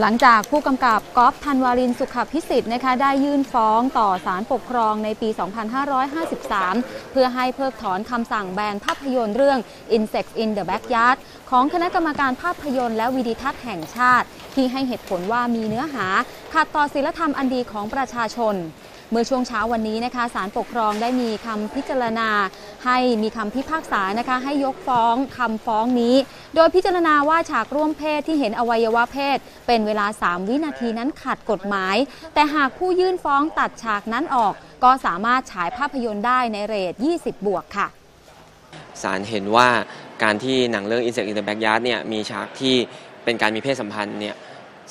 หลังจากผู้กำกับก๊อฟธันวารินสุขพิสิทธิ์นะคะได้ยื่นฟ้องต่อศาลปกครองในปี 2553 เพื่อให้เพิกถอนคำสั่งแบนภาพยนตร์เรื่อง Insects in the Backyard ของคณะกรรมการภาพยนตร์และวิดิทัศน์แห่งชาติ ที่ให้เหตุผลว่ามีเนื้อหาขัดต่อศีลธรรมอันดีของประชาชนเมื่อช่วงเช้าวันนี้นะคะศาลปกครองได้มีคำพิจารณา ให้มีคำพิพากษานะคะให้ยกฟ้องคำฟ้องนี้ โดยพิจารณาว่าฉากร่วมเพศที่เห็นอวัยวะเพศ เป็นเวลา 3 วินาทีนั้นขัดกฎหมาย แต่หากผู้ยื่นฟ้องตัดฉากนั้นออก ก็สามารถฉายภาพยนตร์ได้ในเรท 20 บวกค่ะศาลเห็นว่าการที่หนังเรื่อง Insect in the Backyard เนี่ยมีฉากที่เป็นการมีเพศสัมพันธ์เนี่ย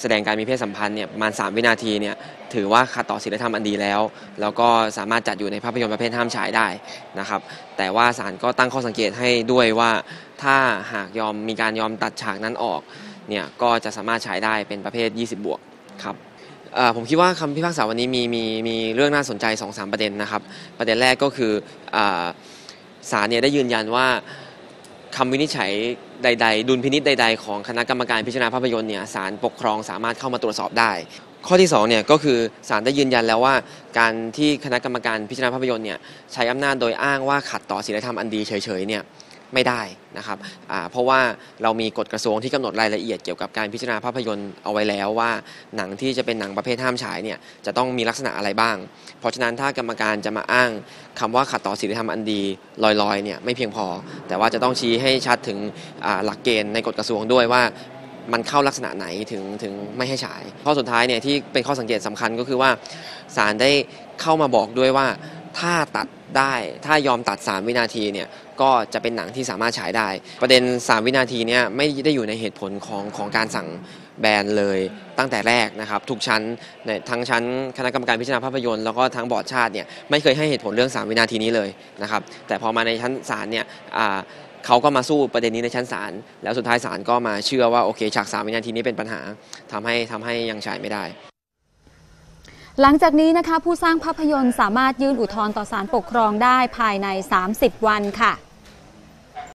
แสดงการมีเพศสัมพันธ์เนี่ยประมาณ 3 วินาทีเนี่ยถือว่าขัดต่อศีลธรรมอันดีแล้ว แล้วก็สามารถจัดอยู่ในภาพยนตร์ประเภทห้ามฉายได้นะครับแต่ว่าศาลก็ตั้งข้อสังเกตให้ด้วยว่า ถ้าหากยอมมีการยอมตัดฉากนั้นออกเนี่ยก็จะสามารถฉายได้เป็นประเภท 20 บวกครับผมคิดว่าคำพิพากษาวันนี้มีมีมีเรื่องน่าสนใจ 2-3 ประเด็นนะครับ ประเด็นแรกก็คือศาลเนี่ยได้ยืนยันว่าคำวินิจฉัย ใด ๆ ดุลพินิษใด ๆ ของคณะกรรมการพิจารณาภาพยนตร์เนี่ยศาลปกครองสามารถเข้ามาตรวจสอบได้ ข้อที่2เนี่ยก็คือศาลได้ยืนยันแล้วว่า การที่คณะกรรมการพิจารณาภาพยนตร์เนี่ยใช้อำนาจโดยอ้างว่าขัดต่อศีลธรรมอันดีเฉยๆเนี่ย ไม่ได้นะครับเพราะว่าเรามีกฎกระทรวงที่กำหนดรายละเอียดเกี่ยวกับการพิจารณาภาพยนตร์เอาไว้แล้วว่า หนังที่จะเป็นหนังประเภทห้ามฉายเนี่ยจะต้องมีลักษณะอะไรบ้าง เพราะฉะนั้นถ้ากรรมการจะมาอ้างคำว่าขัดต่อศีลธรรมอันดีลอยๆเนี่ยไม่เพียงพอ แต่ว่าจะต้องชี้ให้ชัดถึงหลักเกณฑ์ในกฎกระทรวงด้วยว่ามันเข้าลักษณะไหนถึงถึงไม่ให้ฉาย ข้อสุดท้ายเนี่ยที่เป็นข้อสังเกตสำคัญก็คือว่าศาลได้เข้ามาบอกด้วยว่า ถ้าตัดได้ถ้ายอมตัด 3 วินาทีเนี่ยก็จะเป็นหนังที่สามารถฉายได้ ประเด็น 3 วินาทีเนี่ยไม่ได้อยู่ในเหตุผลของของการสั่งแบนเลยตั้งแต่แรกนะครับ ทุกชั้นในทั้งชั้นคณะกรรมการพิจารณาภาพยนตร์แล้วก็ทั้งบอร์ดชาติเนี่ยไม่เคยให้เหตุผลเรื่อง 3 วินาทีนี้เลยนะครับ แต่พอมาในชั้นศาลเนี่ยเขาก็มาสู้ประเด็นนี้ในชั้นศาลแล้วสุดท้ายศาลก็มาเชื่อว่าโอเคฉากสามวินาทีนี้เป็นปัญหาทำให้ทำให้ยังฉายไม่ได้ หลังจากนี้นะคะผู้สร้างภาพยนตร์สามารถยื่นอุทธรณ์ต่อศาลปกครองได้ภายใน 30 วันค่ะ